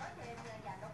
而且是演的。